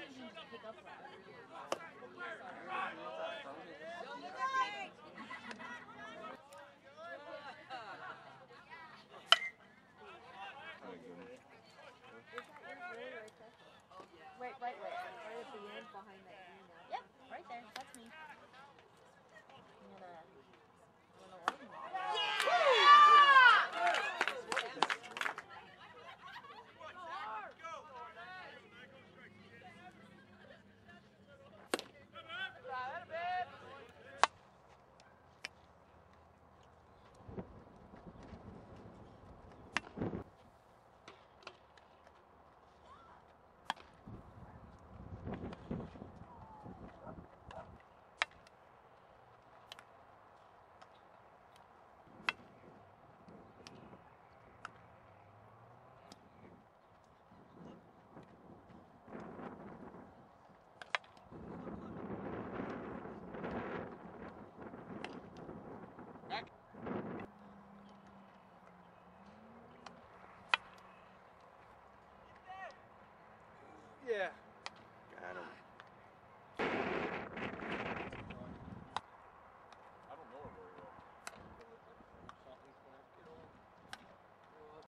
Pick up. Yeah.